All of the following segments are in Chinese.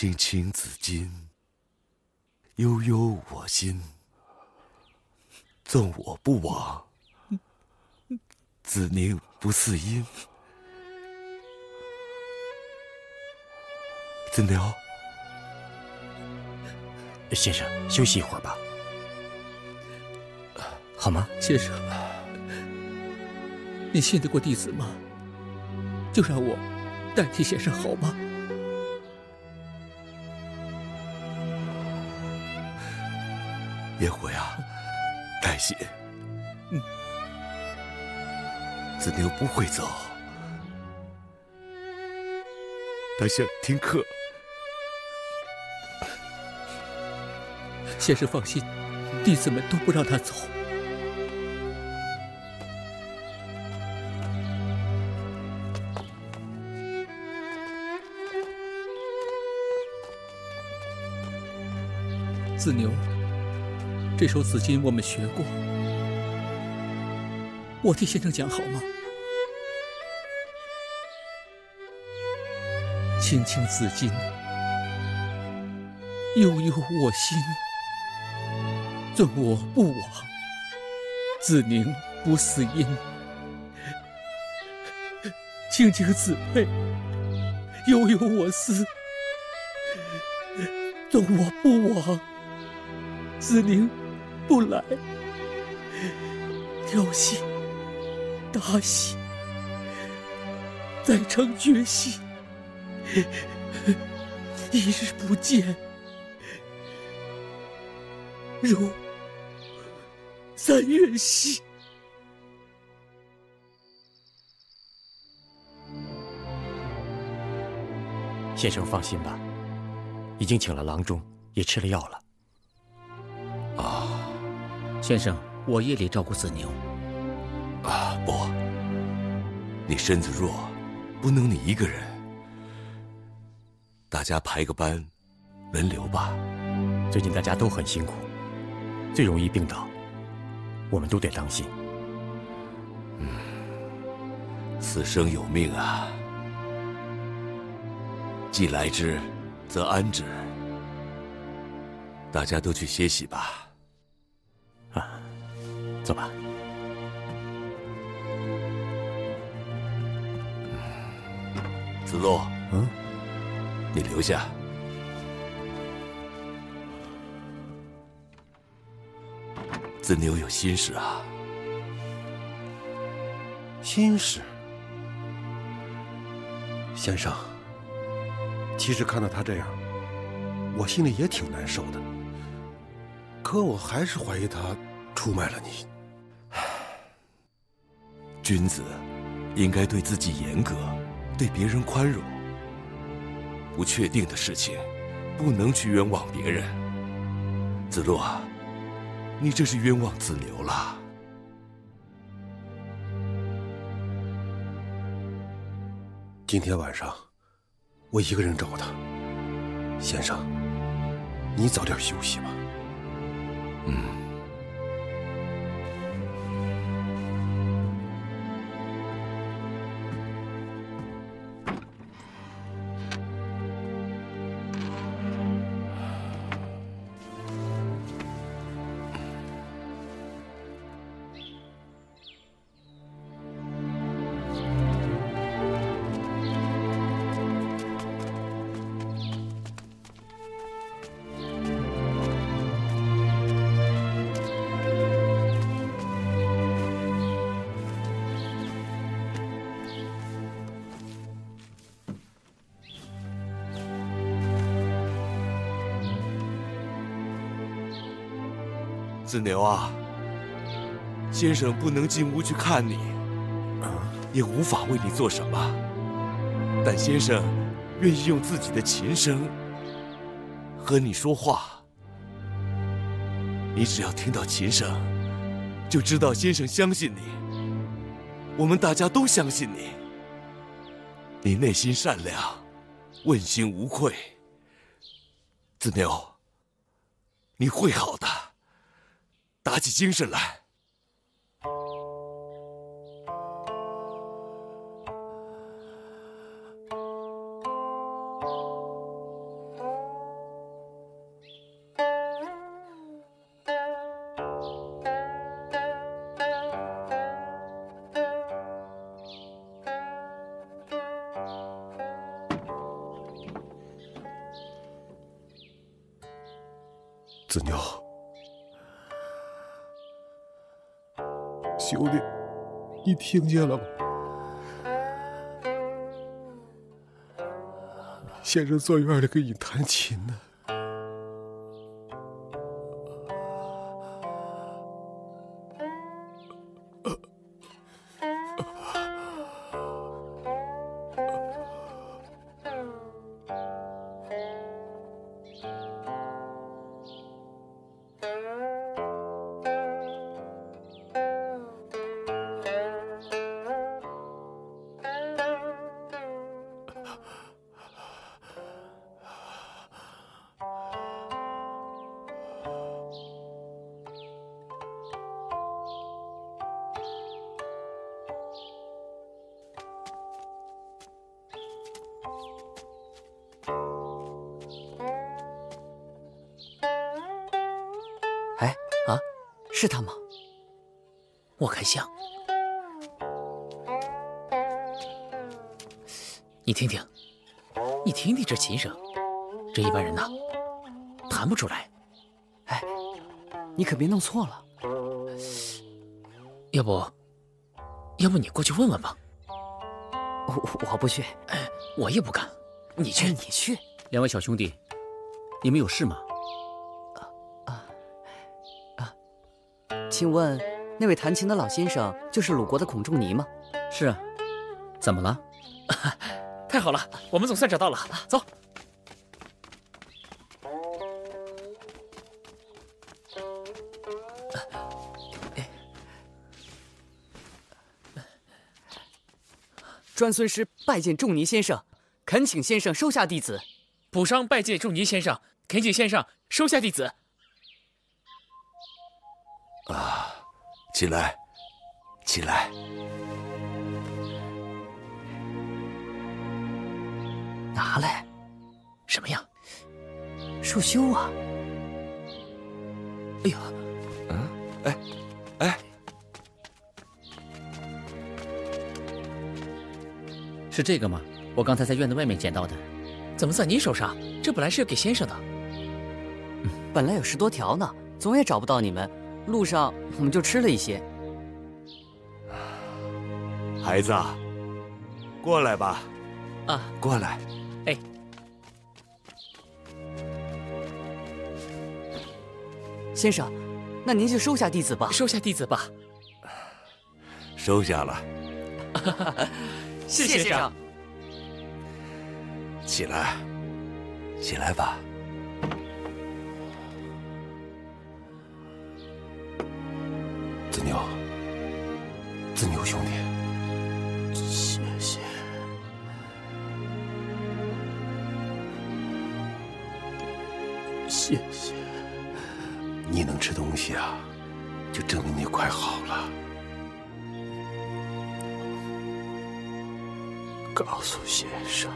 青青子衿，悠悠我心。纵我不往，子宁不嗣音。子牛，先生休息一会儿吧，好吗？先生，你信得过弟子吗？就让我代替先生好吗？别回啊，带信。嗯，子牛不会走，他想听课。先生放心，弟子们都不让他走。子牛，这首紫金我们学过，我替先生讲好吗？青青子衿，悠悠我心。纵我不往，子宁不嗣音。青青子佩，悠悠我思。纵我不往，子宁不来。调戏，大戏，再成绝戏。一日不见。如三月兮。先生放心吧，已经请了郎中，也吃了药了。先生，我夜里照顾子牛。啊，不，你身子弱，不能你一个人，大家排个班，轮流吧。最近大家都很辛苦。最容易病倒，我们都得当心。嗯，此生有命啊，既来之，则安之。大家都去歇息吧。啊，走吧。子路，嗯，你留下。子牛有心事啊，心事。先生，其实看到他这样，我心里也挺难受的。可我还是怀疑他出卖了你。君子应该对自己严格，对别人宽容。不确定的事情，不能去冤枉别人。子路啊。你这是冤枉子牛了。今天晚上，我一个人找他。先生，你早点休息吧。嗯。子牛啊，先生不能进屋去看你，也无法为你做什么。但先生愿意用自己的琴声和你说话。你只要听到琴声，就知道先生相信你。我们大家都相信你。你内心善良，问心无愧。子牛，你会好的。打起精神来。子牛。兄弟，你听见了吗？先生坐院里给你弹琴呢。你听听，你听听这琴声，这一般人呐弹不出来。哎，你可别弄错了。要不，要不你过去问问吧。我我不去。哎，我也不敢。你去，你去。两位小兄弟，你们有事吗？啊啊！请问那位弹琴的老先生就是鲁国的孔仲尼吗？是啊。怎么了？太好了，我们总算找到了。走。专孙师拜见仲尼先生，恳请先生收下弟子。普商拜见仲尼先生，恳请先生收下弟子。啊，起来，起来。拿来，什么呀？束修啊！哎呦，嗯，哎，哎，是这个吗？我刚才在院子外面捡到的。怎么在你手上？这本来是要给先生的。嗯，本来有十多条呢，总也找不到你们。路上我们就吃了一些。孩子，过来吧。啊，过来。先生，那您就收下弟子吧。收下弟子吧。收下了。谢谢先生。起来，起来吧。告诉先生，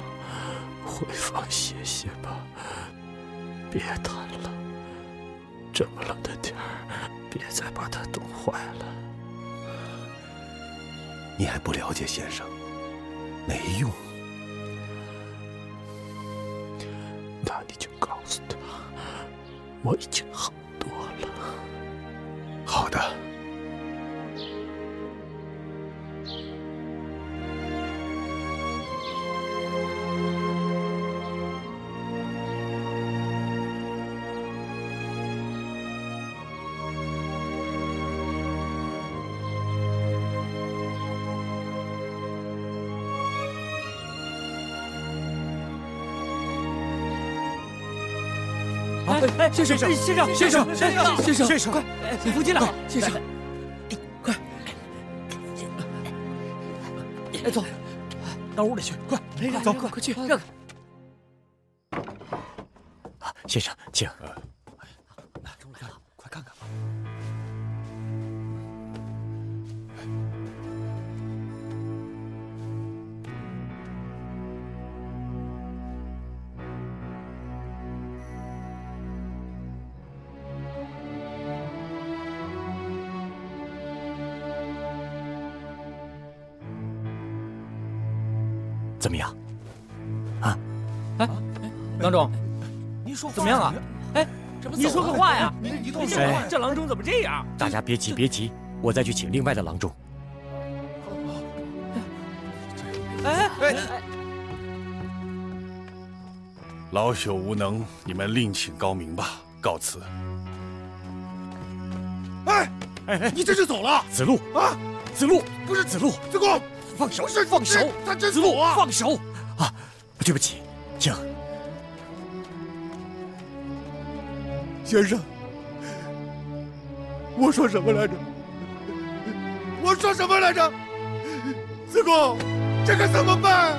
回房歇歇吧，别谈了。这么冷的天儿，别再把它冻坏了。你还不了解先生，没用。那你就告诉他，我已经好多了。好的。先生，先生，先生，先生，先生，先生，快，你扶进来，先生，快，哎，走，到屋里去，快，走，快，快去，让开。怎么样啊？哎，你说个话呀！你你动手哎这郎中怎么这样？大家别急别急，我再去请另外的郎中。哎哎哎，老朽无能，你们另请高明吧。告辞。哎哎哎，你这是走了子路啊？子路不是子路，子贡，放手放手！他真子路走啊！放手啊！对不起，请先生，我说什么来着？我说什么来着？子贡，这可怎么办？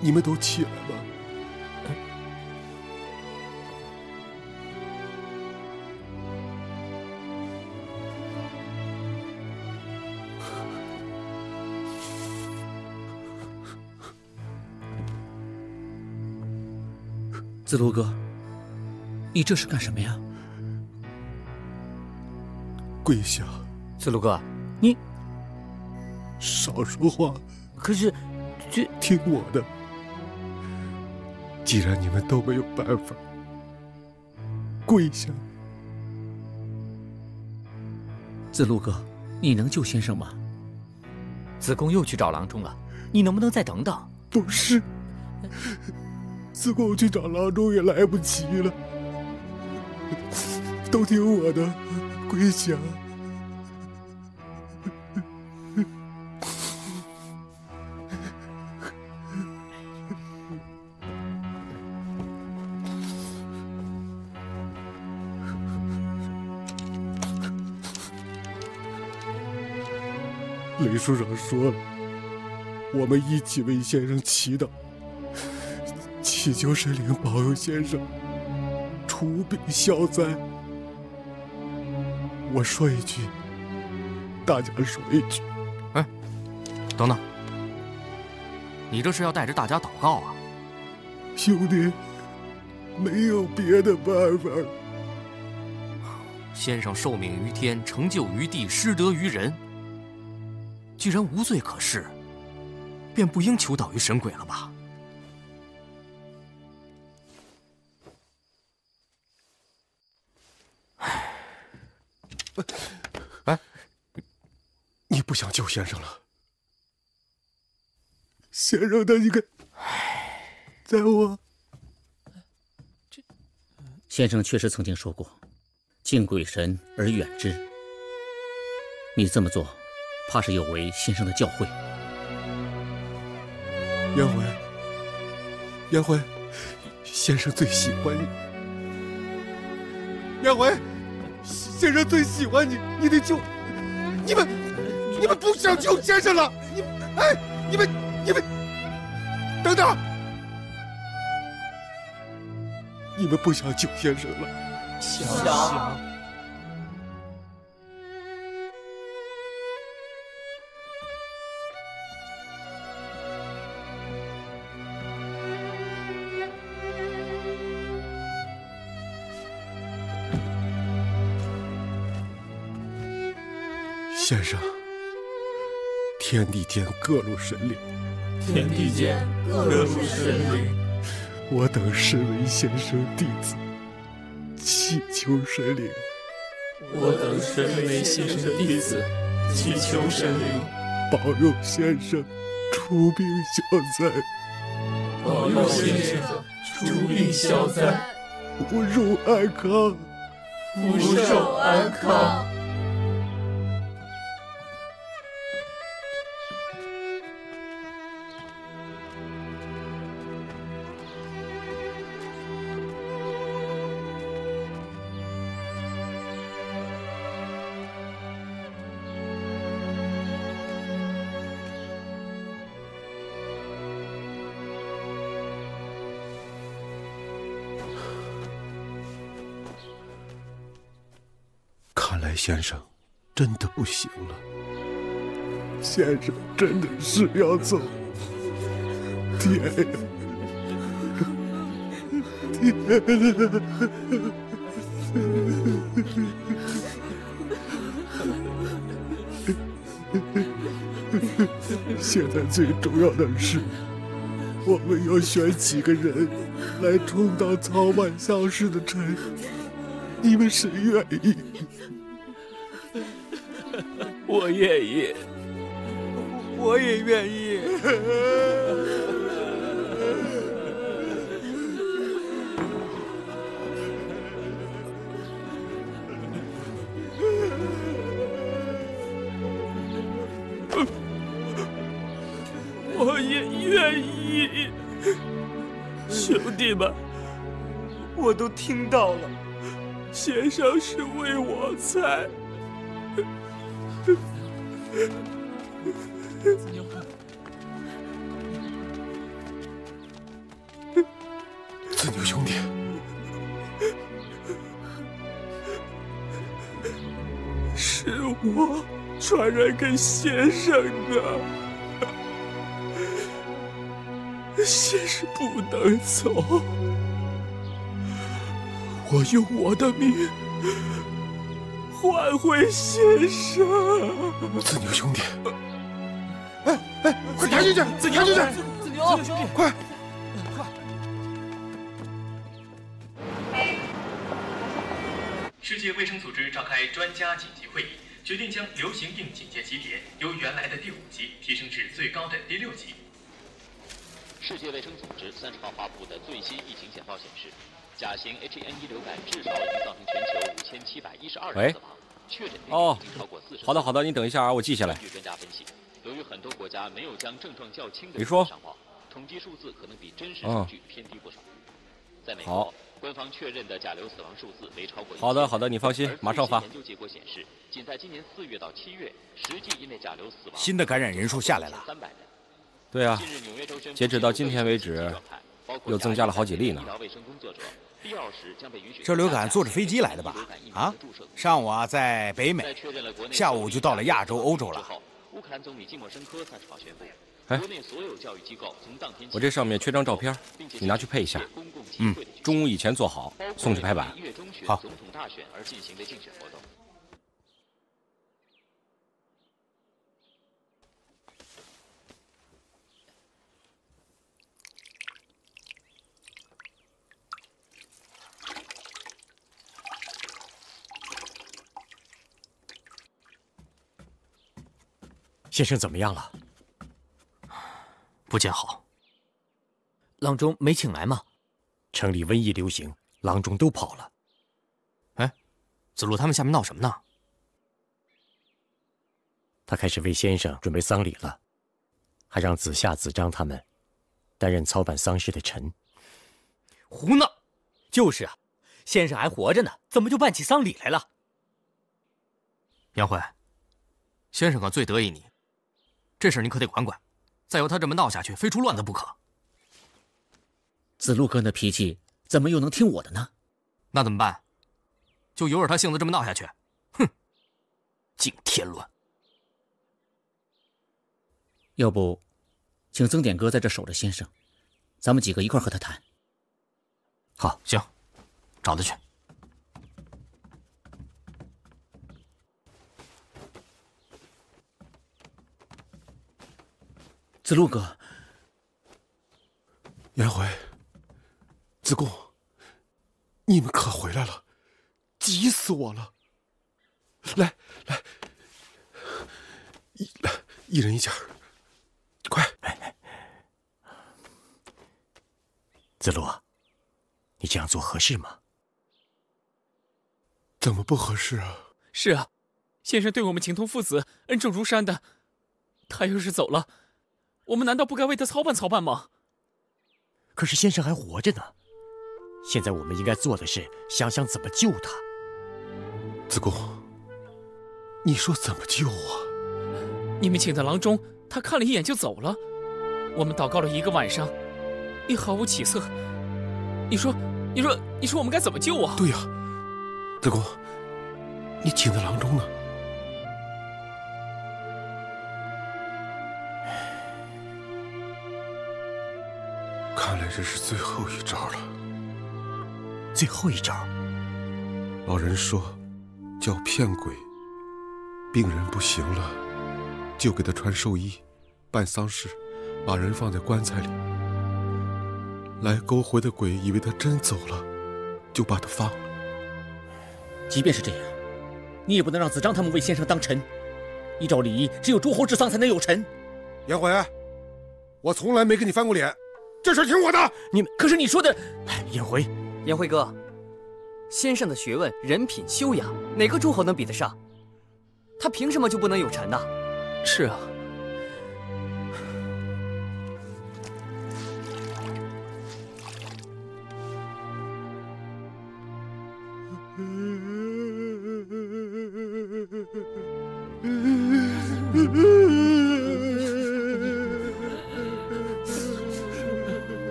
你们都起来吧。子路哥，你这是干什么呀？跪下，子路哥，你少说话，可是这听我的。既然你们都没有办法，跪下。子路哥，你能救先生吗？子贡又去找郎中了，你能不能再等等？不是，子贡去找郎中也来不及了。都听我的，跪下。说了，我们一起为先生祈祷，祈求神灵保佑先生除病消灾。我说一句，大家说一句。哎等等，你这是要带着大家祷告啊？兄弟，没有别的办法。先生受命于天，成就于地，失德于人。既然无罪可释，便不应求导于神鬼了吧？哎你不想救先生了？先生他一个，在我先生确实曾经说过：“敬鬼神而远之。”你这么做，怕是有违先生的教诲。颜回，颜回，先生最喜欢你。颜回，先生最喜欢你，你得救。你们，你们不想救先生了？你，哎，你们，你们，等等，你们不想救先生了？想。先生，天地间各路神灵，天地间各路神灵，我等身为先生弟子，祈求神灵。我等身为先生弟子，祈求神灵。保佑先生除病消灾，保佑先生除病消灾，福寿安康。福寿安康。先生真的不行了。先生真的是要走，天呀，天现在最重要的是，我们要选几个人来充当操办丧事的臣，你们谁愿意？我愿意，我也愿意。我也愿意，兄弟们，我都听到了，先生是为我才。子牛兄弟，是我传染给先生的。先生不能走，我用我的命换回先生。子牛兄弟，哎哎，快抬进去，子牛抬进去，子牛，子牛兄弟，快！世界卫生组织召开专家紧急会议，决定将流行病警戒级别由原来的第五级提升至最高的第六级。世界卫生组织三十号发布的最新疫情简报显示，甲型 H1N1 流感至少已经造成全球五千七百一十二人死亡，确诊病例已经超过四十。好的好的，你等一下啊，我记下来。据专家分析，由于很多国家没有将症状较轻的你说上报，统计数字可能比真实数据偏低不少。在美好国，官方确认的甲流死亡数字没超过好的好的你放心马上发新研究结果显示，仅在今年四月到七月，实际因为甲流死亡新的感染人数下来了。三百人。对啊截止到今天为止，又增加了好几例呢这流感坐着飞机来的吧？啊，上午啊在北美，下午就到了亚洲、欧洲了。乌克兰总理季莫申科三十号宣布，哎我这上面缺张照片，你拿去配一下。嗯，中午以前做好，送去排版一月中旬好总统大选而进行的竞选活动。先生怎么样了？不见好。郎中没请来吗？城里瘟疫流行，郎中都跑了。哎，子路他们下面闹什么呢？他开始为先生准备丧礼了，还让子夏、子张他们担任操办丧事的臣。胡闹！就是啊，先生还活着呢，怎么就办起丧礼来了？杨辉，先生可最得意你，这事儿你可得管管，再由他这么闹下去，非出乱子不可。子路哥那脾气，怎么又能听我的呢？那怎么办？就由着他性子这么闹下去？哼，净添乱。要不，请曾点哥在这守着先生，咱们几个一块和他谈。好，行，找他去。子路哥，颜回、子贡，你们可回来了，急死我了！来来，一来一人一件儿，快！子路啊，你这样做合适吗？怎么不合适啊？是啊，先生对我们情同父子，恩重如山的。他要是走了，我们难道不该为他操办操办吗？可是先生还活着呢，现在我们应该做的是想想怎么救他。子贡，你说怎么救啊？你们请的郎中，他看了一眼就走了。我们祷告了一个晚上，也毫无起色。你说，你说，你说我们该怎么救啊？对呀、子贡，你请的郎中呢？这是最后一招了。最后一招。老人说，叫骗鬼。病人不行了，就给他穿寿衣，办丧事，把人放在棺材里。来勾魂的鬼以为他真走了，就把他放了。即便是这样，你也不能让子张他们为先生当臣。依照礼仪，只有诸侯治丧才能有臣。颜回，我从来没跟你翻过脸，这事听我的。你可是你说的，颜回，颜回哥，先生的学问、人品、修养，哪个诸侯能比得上？他凭什么就不能有臣呢？是啊。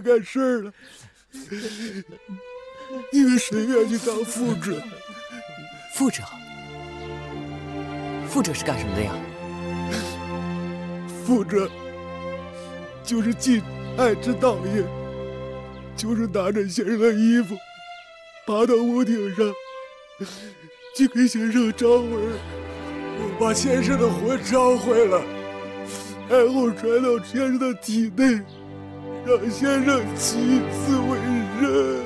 该干事了。你们谁愿意当副者？副者？副者是干什么的呀？副者就是进爱之道也，就是拿着先生的衣服，爬到屋顶上，去给先生招魂，把先生的魂招回来，然后传到先生的体内，让先生起死回生。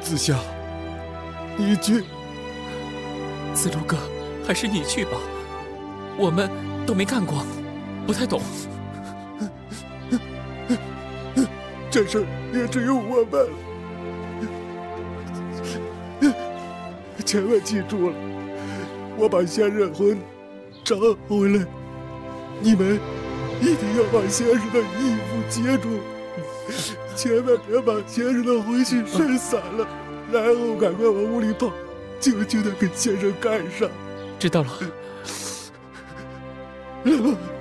子夏，你去。子路哥，还是你去吧，我们都没干过，不太懂。这事也只有我们了，千万记住了，我把先生魂找回来，你们一定要把先生的衣服接住，千万别把先生的魂气摔散了，然后赶快往屋里跑。静静的给先生盖上，知道了。接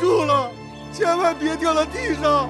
够了，千万别掉到地上！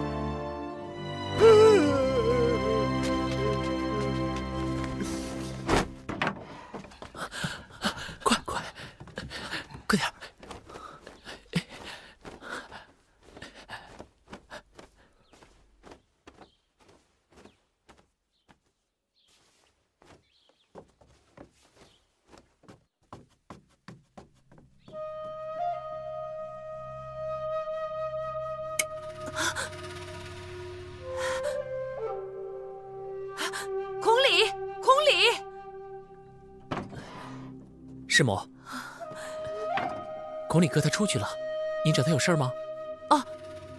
师母，孔里哥他出去了，您找他有事吗？哦，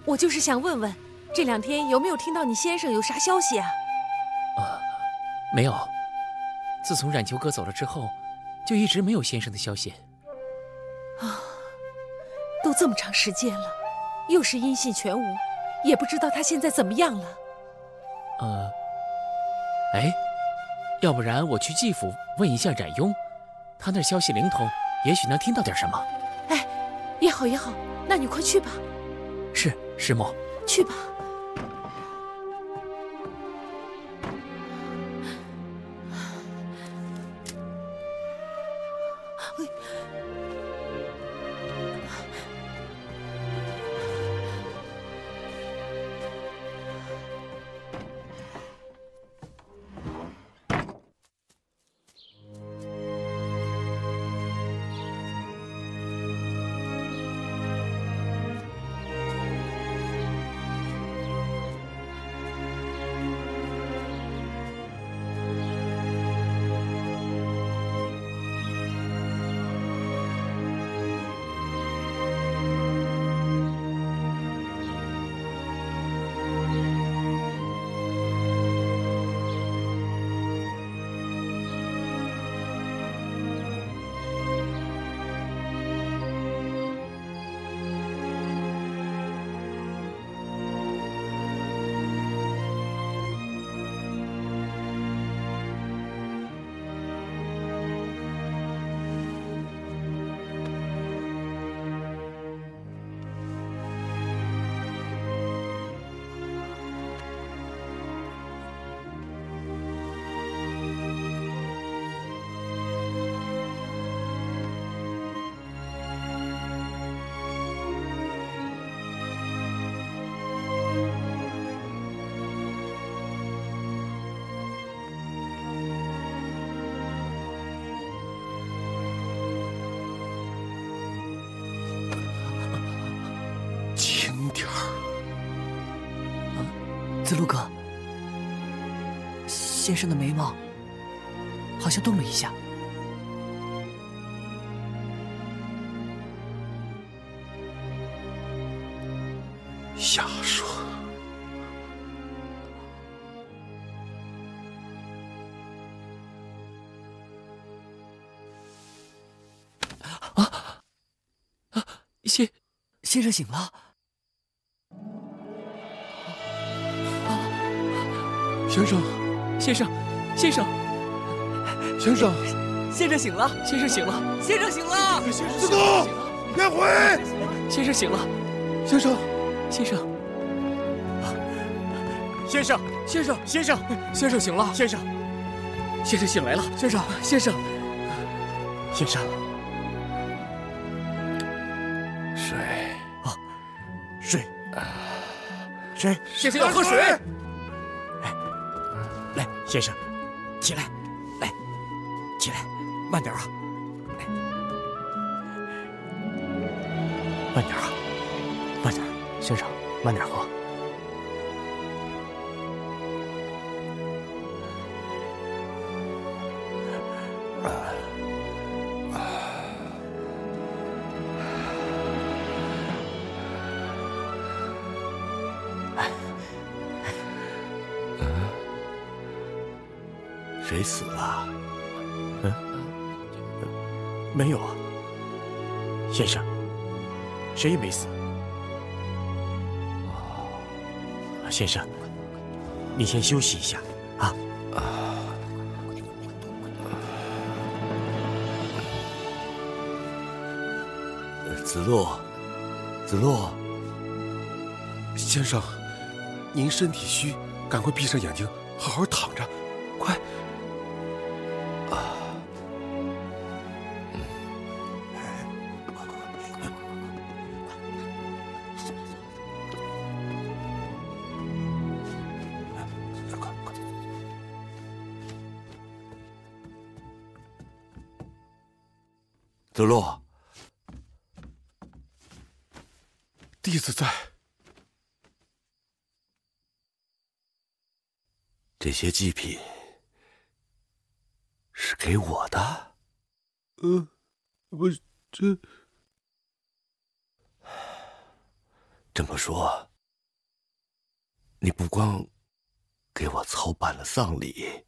我就是想问问，这两天有没有听到你先生有啥消息啊？啊，没有。自从冉秋哥走了之后，就一直没有先生的消息。啊，都这么长时间了，又是音信全无，也不知道他现在怎么样了。呃，哎，要不然我去季府问一下冉雍，他那消息灵通，也许能听到点什么。哎，也好也好，那你快去吧。是，师母。去吧。子路哥，先生的眉毛好像动了一下。瞎说！啊啊！先先生醒了。先生，先生，先生，先生，先生醒了，先生醒了，先生醒了，子度，别回，先生醒了，先生，先生，先生，先生，先生，先生。醒了，先生，先生醒来了，先生，先生，先生，水，啊，水，水，先生要喝水。先生，起来，来，起来，慢点啊，谁也没死。先生，你先休息一下啊。子路，子路，先生，您身体虚，赶快闭上眼睛，好好躺着，快。子路，弟子在。这些祭品是给我的。嗯。我这这么说，你不光给我操办了丧礼，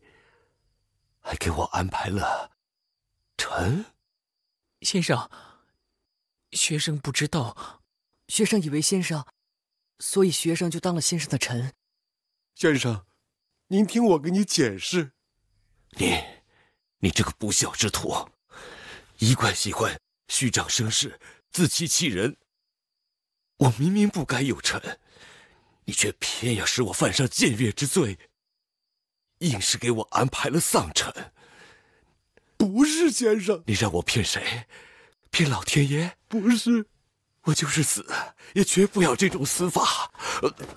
还给我安排了臣。先生，学生不知道，学生以为先生，所以学生就当了先生的臣。先生，您听我给你解释。你，你这个不孝之徒，一贯喜欢虚张声势、自欺欺人。我明明不该有臣，你却偏要使我犯上僭越之罪，硬是给我安排了丧臣。不是先生，你让我骗谁？骗老天爷？不是，我就是死，也绝不要这种死法。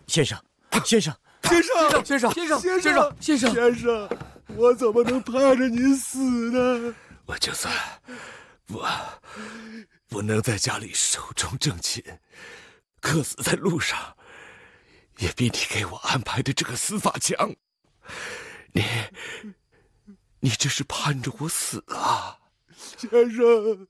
先生，先生，先生，先生，先生，先生，先生，先生，我怎么能盼着你死呢？我就算我不能在家里寿终正寝，客死在路上，也比你给我安排的这个死法强。你。你这是盼着我死啊，先生！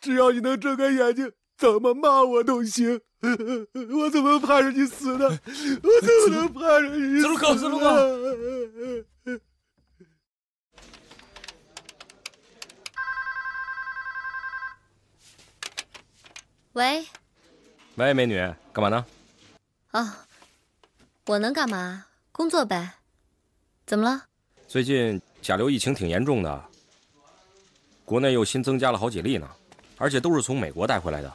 只要你能睁开眼睛，怎么骂我都行。我怎么盼着你死呢？我怎么能盼着你死？子路哥，子路哥。喂。喂，美女，干嘛呢？啊，我能干嘛？工作呗。怎么了？最近。甲流疫情挺严重的，国内又新增加了好几例呢，而且都是从美国带回来的，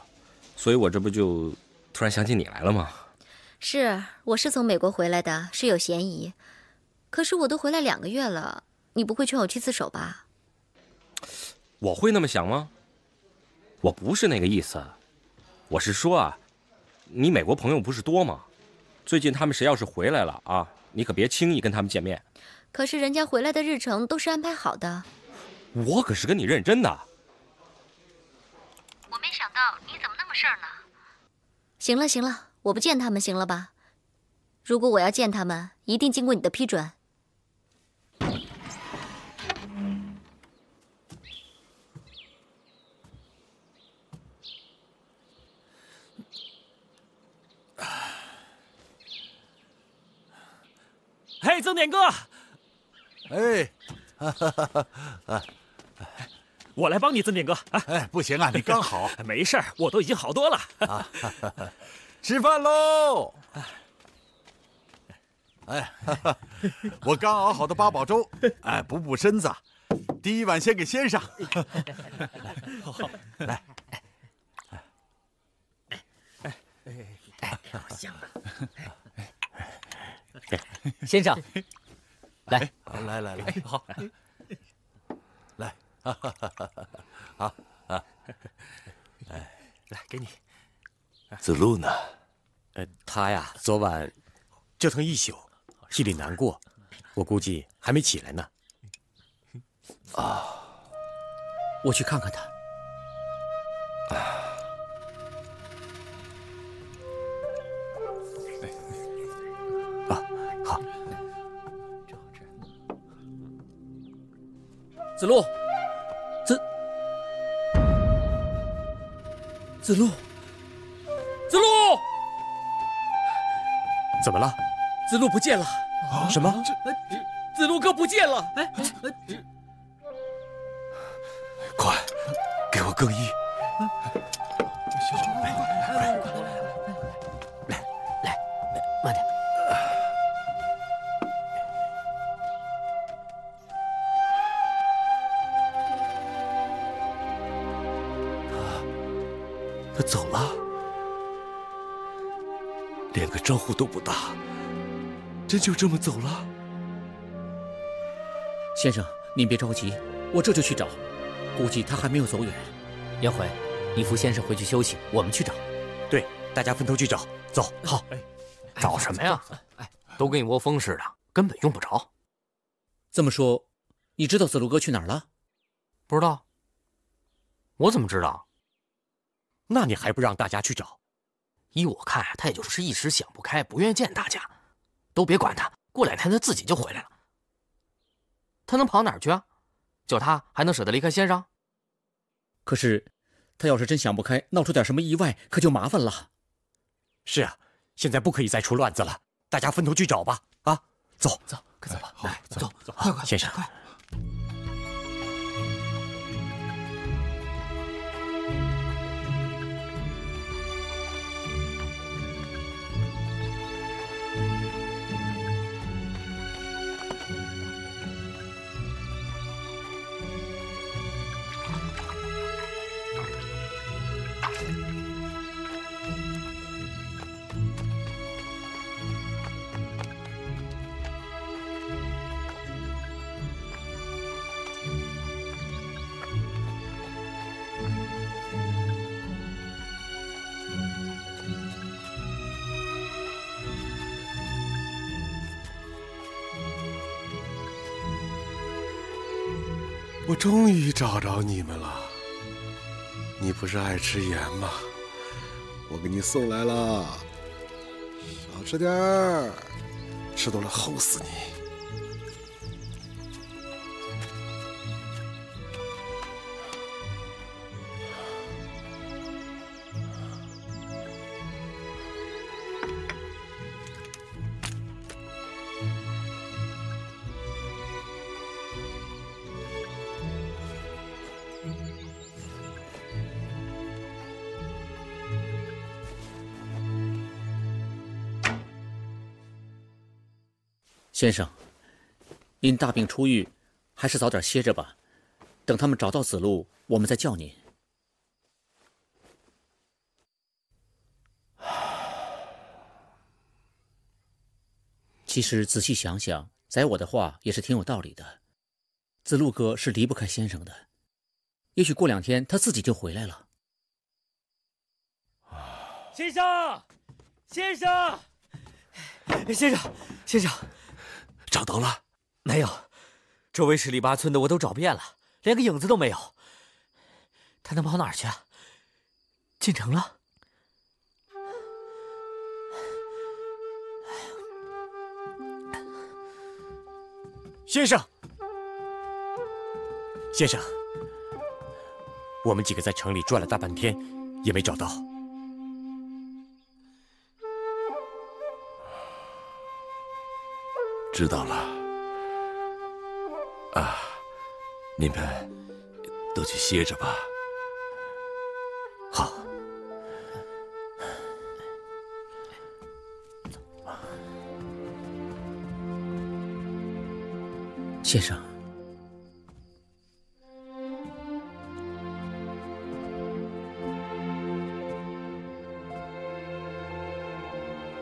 所以我这不就突然想起你来了吗？是，我是从美国回来的，是有嫌疑。可是我都回来两个月了，你不会劝我去自首吧？我会那么想吗？我不是那个意思，我是说啊，你美国朋友不是多吗？最近他们谁要是回来了啊，你可别轻易跟他们见面。可是人家回来的日程都是安排好的，我可是跟你认真的。我没想到你怎么那么事儿呢？行了行了，我不见他们行了吧？如果我要见他们，一定经过你的批准。嘿，曾点哥。哎，哈哈哈哈 我来帮你，曾点哥。哎，不行啊，你刚好。没事儿，我都已经好多了。啊，吃饭喽！哎，我刚熬好的八宝粥，哎，补补身子。第一碗先给先生。好，来。哎哎哎，好香啊！先生。来，来来来，好，来，好啊，哎，来给你。子路呢？呃，他呀，昨晚折腾一宿，心里难过，我估计还没起来呢。啊，我去看看他。路，子，子路，子路，怎么了？子路不见了！什么？子路哥不见了！哎，快，给我更衣！走连个招呼都不打，真就这么走了？先生，您别着急，我这就去找。估计他还没有走远。颜回，你扶先生回去休息，我们去找。对，大家分头去找。走，好。找什么呀？哎，都跟一窝蜂似的，根本用不着。这么说，你知道子路哥去哪儿了？不知道。我怎么知道？那你还不让大家去找？依我看，他也就是一时想不开，不愿意见大家。都别管他，过两天他自己就回来了。他能跑哪儿去啊？就他还能舍得离开先生？可是他要是真想不开，闹出点什么意外，可就麻烦了。是啊，现在不可以再出乱子了，大家分头去找吧。啊，走走，快走吧。来，走走，快快，先生，快。我终于找着你们了。你不是爱吃盐吗？我给你送来了，少吃点儿，吃多了齁死你。先生，您大病初愈，还是早点歇着吧。等他们找到子路，我们再叫您。其实仔细想想，宰我的话也是挺有道理的。子路哥是离不开先生的，也许过两天他自己就回来了。先生，先生，先生，先生。找到了？没有，周围十里八村的我都找遍了，连个影子都没有。他能跑哪儿去啊？进城了？先生，先生，我们几个在城里转了大半天，也没找到。知道了，啊，你们都去歇着吧。好，先生，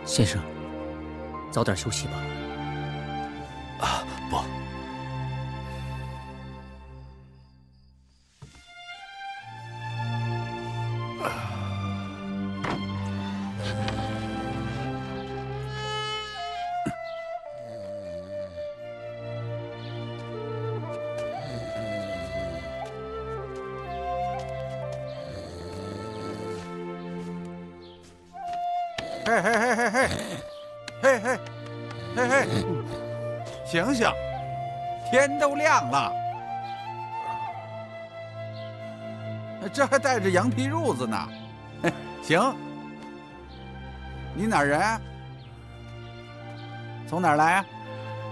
先生，早点休息吧。嘿嘿嘿嘿嘿，嘿嘿嘿。醒醒，天都亮了，这还带着羊皮褥子呢。行，你哪人？从哪儿来？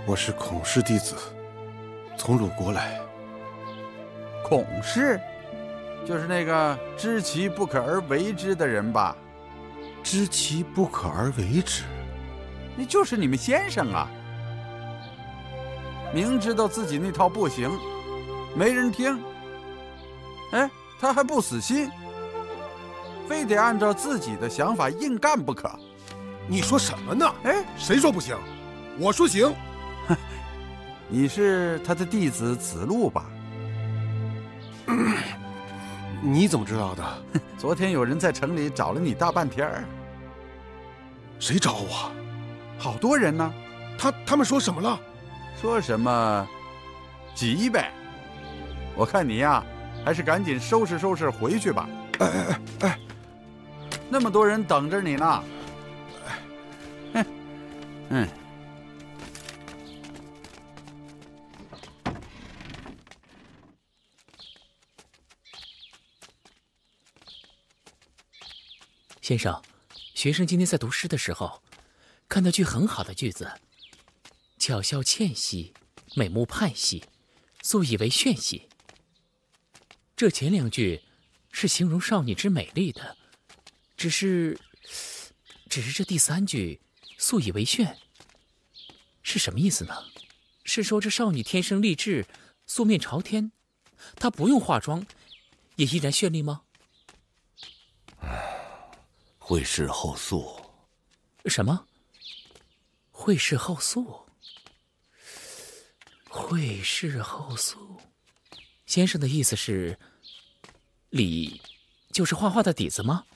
我是孔氏弟子，从鲁国来。孔氏，就是那个知其不可而为之的人吧？知其不可而为之，那就是你们先生啊。明知道自己那套不行，没人听，哎，他还不死心，非得按照自己的想法硬干不可。你说什么呢？哎，谁说不行？我说行。你是他的弟子子路吧？你怎么知道的？昨天有人在城里找了你大半天儿。谁找我？好多人呢。他他们说什么了？说什么急呗？我看你呀，还是赶紧收拾收拾回去吧。哎哎哎哎，那么多人等着你呢。哎嗯。先生，学生今天在读诗的时候，看到句很好的句子：“巧笑倩兮，美目盼兮，素以为炫兮。”这前两句是形容少女之美丽的，只是，只是这第三句“素以为炫”是什么意思呢？是说这少女天生丽质，素面朝天，她不用化妆，也依然绚丽吗？会事后素。什么？会事后素？会事后素？先生的意思是，李就是画画的底子吗？